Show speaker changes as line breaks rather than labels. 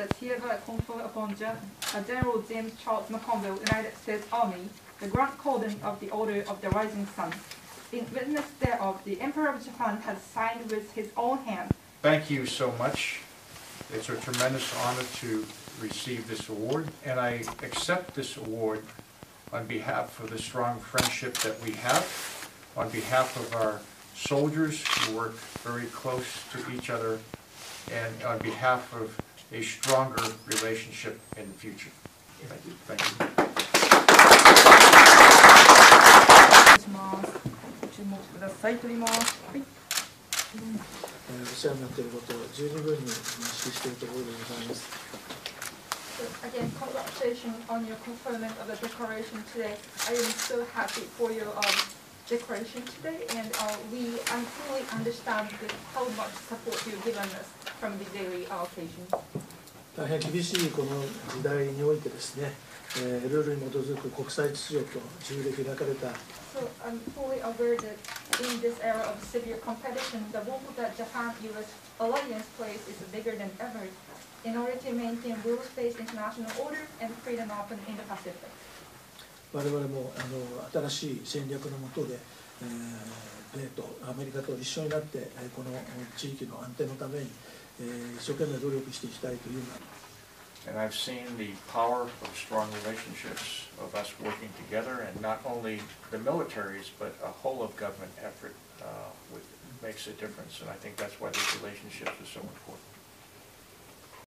does hereby confer upon Gen- uh, General James Charles McConville, United States Army, the Grand Cordon of the Order of the Rising Sun. In witness thereof, the Emperor of Japan has signed with his own hand
Thank you so much. It's a tremendous honor to receive this award, and I accept this award on behalf of the strong friendship that we have, on behalf of our soldiers who work very close to each other, and on behalf of a stronger relationship in the future. Thank you. Thank you.
します。注目ください。取ります。はい。
えーお世話になっていることを十二分に認識しているところでございます。
So again, congratulations on your conferment of the declaration today. I am so happy for your um, declaration today, and uh, we um, fully understand the, how much support you've given us from the daily allocation.
大変厳しいこの時代においてですね、えールールに基づく国際秩序と自由で開かれた
So I'm fully aware that in this era of severe competition, the role that Japan-US alliance plays is bigger than ever in order to maintain rules-based international order and freedom of in the Pacific.
我々もあの新しい戦略の下で、えー米とアメリカと一緒になって、えこの地域の安定のために、えー一生懸命努力していきたいというような
And I've seen the power of strong relationships, of us working together, and not only the militaries, but a whole of government effort uh, with, makes a difference. And I think that's why these relationships are so important.